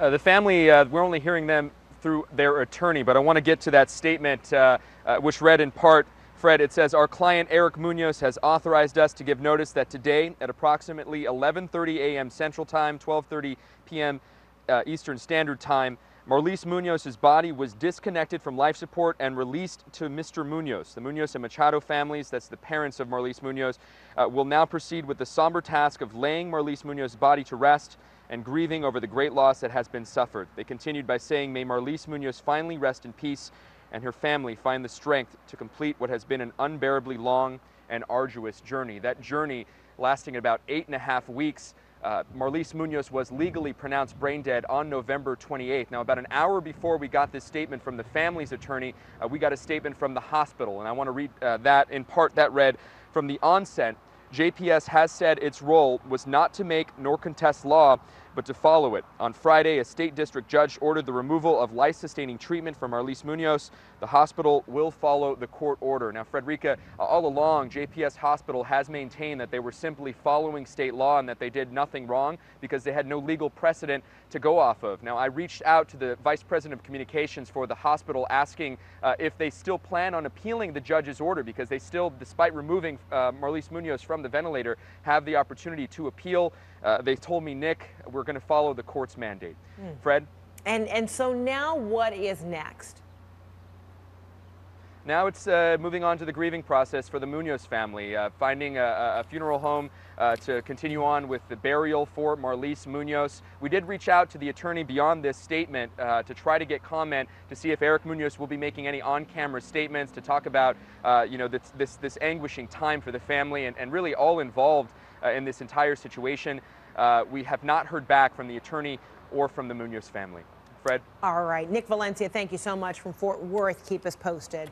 Uh, the family, uh, we're only hearing them through their attorney, but I want to get to that statement, uh, uh, which read in part, Fred, it says, our client Eric Munoz has authorized us to give notice that today at approximately 11.30 a.m. Central Time, 12.30 p.m. Uh, Eastern Standard Time, Marlise Munoz's body was disconnected from life support and released to Mr. Munoz. The Munoz and Machado families, that's the parents of Marlise Munoz, uh, will now proceed with the somber task of laying Marlise Munoz's body to rest and grieving over the great loss that has been suffered. They continued by saying, May Marlise Munoz finally rest in peace and her family find the strength to complete what has been an unbearably long and arduous journey. That journey lasting about eight and a half weeks uh, Marlise Munoz was legally pronounced brain dead on November 28th. Now, about an hour before we got this statement from the family's attorney, uh, we got a statement from the hospital, and I want to read uh, that in part. That read, from the onset, JPS has said its role was not to make nor contest law, but to follow it. On Friday, a state district judge ordered the removal of life-sustaining treatment from Marlise Munoz. The hospital will follow the court order. Now, Frederica, all along, JPS Hospital has maintained that they were simply following state law and that they did nothing wrong because they had no legal precedent to go off of. Now, I reached out to the vice president of communications for the hospital asking uh, if they still plan on appealing the judge's order because they still, despite removing uh, Marlise Munoz from the ventilator, have the opportunity to appeal. Uh, they told me, Nick, we're going to follow the court's mandate. Mm. Fred? And, and so now what is next? Now it's uh, moving on to the grieving process for the Munoz family, uh, finding a, a, funeral home uh, to continue on with the burial for Marlise Munoz. We did reach out to the attorney beyond this statement uh, to try to get comment to see if Eric Munoz will be making any on-camera statements to talk about, uh, you know, this, this, this, anguishing time for the family and, and really all involved uh, in this entire situation. we have not heard back from the attorney or from the Munoz family. Fred? All right. Nick Valencia, thank you so much from Fort Worth. Keep us posted.